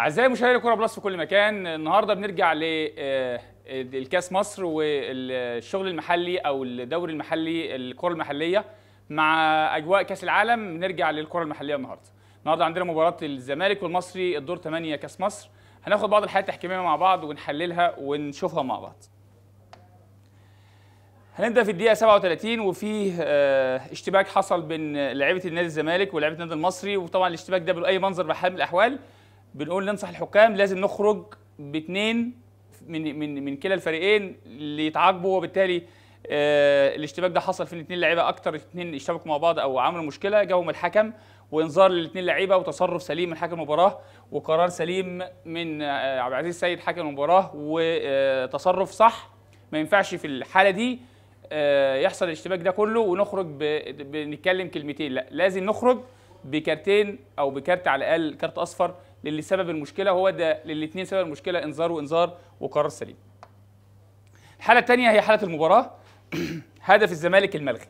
أعزائي مشاهدي كورة بلس في كل مكان النهارده بنرجع للكاس مصر والشغل المحلي أو الدوري المحلي الكرة المحلية مع أجواء كأس العالم. بنرجع للكرة المحلية النهارده. النهارده عندنا مباراة الزمالك والمصري الدور 8 كاس مصر. هناخد بعض الحالات التحكيمية مع بعض ونحللها ونشوفها مع بعض. هنبدأ في الدقيقة 37 وفيه آه، اشتباك حصل بين لعيبة النادي الزمالك ولاعيبه النادي المصري وطبعا الاشتباك ده بأي منظر بحال من الاحوال بنقول ننصح الحكام لازم نخرج باثنين من من من كلا الفريقين اللي يتعاقبوا وبالتالي آه، الاشتباك ده حصل في الاثنين لعيبة أكتر اثنين اشتبكوا مع بعض أو عملوا مشكلة جاهم الحكم وإنذار للاثنين لعيبة وتصرف سليم من حكم المباراة وقرار سليم من آه، عبد العزيز سيد حكم المباراة وتصرف صح. ما ينفعش في الحالة دي آه، يحصل الاشتباك ده كله ونخرج بنتكلم كلمتين. لا لازم نخرج بكارتين أو بكارت على الأقل كارت أصفر للي سبب المشكلة هو ده للاثنين سبب المشكلة إنذار وإنذار وقرار سليم. الحالة الثانية هي حالة المباراة. هدف الزمالك الملغي.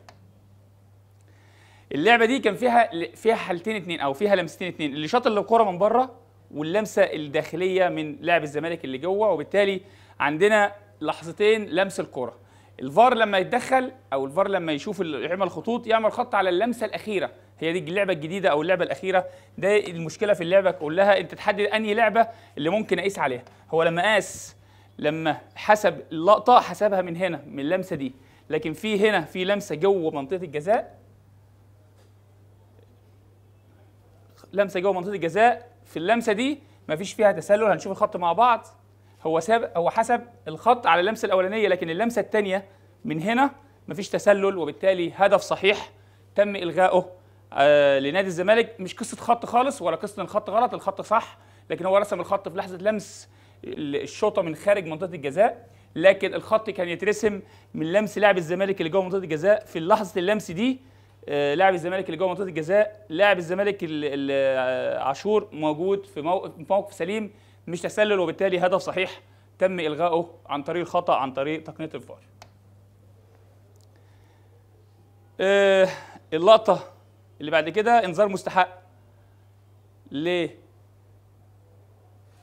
اللعبة دي كان فيها فيها حالتين اتنين أو فيها لمستين اتنين اللي شاط الكره من بره واللمسة الداخلية من لاعب الزمالك اللي جوه وبالتالي عندنا لحظتين لمس الكره الفار لما يتدخل أو الفار لما يشوف يعمل خطوط يعمل خط على اللمسة الأخيرة. هي دي اللعبة الجديدة أو اللعبة الأخيرة. ده المشكلة في اللعبة كلها أنت تحدد أنهي لعبة اللي ممكن أقيس عليها. هو لما قاس لما حسب اللقطة حسبها من هنا من اللمسة دي. لكن في هنا في لمسة جوه منطقة الجزاء. لمسة جوه منطقة الجزاء في اللمسة دي مفيش فيها تسلل هنشوف الخط مع بعض. هو ساب هو حسب الخط على اللمسة الأولانية لكن اللمسة الثانية من هنا مفيش تسلل وبالتالي هدف صحيح تم إلغائه. لنادي الزمالك مش قصة خط خالص ولا قصة الخط غلط الخط صح لكن هو رسم الخط في لحظة لمس ال- الشوطة من خارج منطقة الجزاء لكن الخط كان يترسم من لمس لاعب الزمالك اللي جوه منطقة الجزاء في لحظة اللمس دي. آه، لاعب الزمالك اللي جوه منطقة الجزاء لاعب الزمالك ال- ال- آه، عاشور موجود في موقف سليم مش تسلل وبالتالي هدف صحيح تم إلغائه عن طريق الخطأ عن طريق تقنية الفار. آه، اللقطة اللي بعد كده انذار مستحق. ليه؟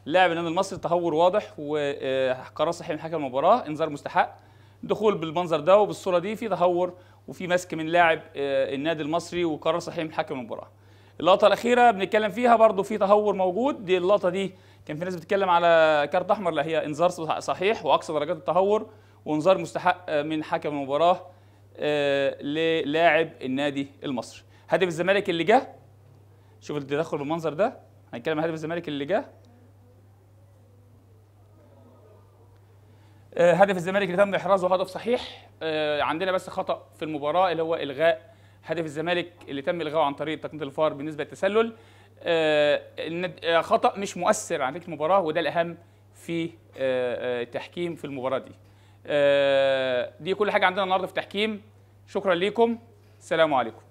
لاعب النادي المصري تهور واضح وقرار صحيح من حكم المباراة انذار مستحق. دخول بالمنظر ده وبالصورة دي في تهور وفي مسك من لاعب آه، النادي المصري وقرار صحيح من حكم المباراة. اللقطة الأخيرة بنتكلم فيها برضو في تهور موجود. دي اللقطة دي كان في ناس بتتكلم على كارت أحمر لا هي انذار صحيح وأقصى درجات التهور وانذار مستحق آه، من حكم المباراة آه، للاعب النادي المصري. هدف الزمالك اللي جه. شوف التدخل بالمنظر ده. هنتكلم عن هدف الزمالك اللي جه. آه، هدف الزمالك اللي تم إحرازه هدف صحيح. آه، عندنا بس خطأ في المباراة اللي هو إلغاء هدف الزمالك اللي تم الغائه عن طريق تقنية الفار بالنسبة للتسلل آه، خطأ مش مؤثر على نتيجة المباراة وده الأهم في التحكيم في المباراة دي. دي كل حاجة عندنا النهارده في التحكيم شكرا ليكم. السلام عليكم.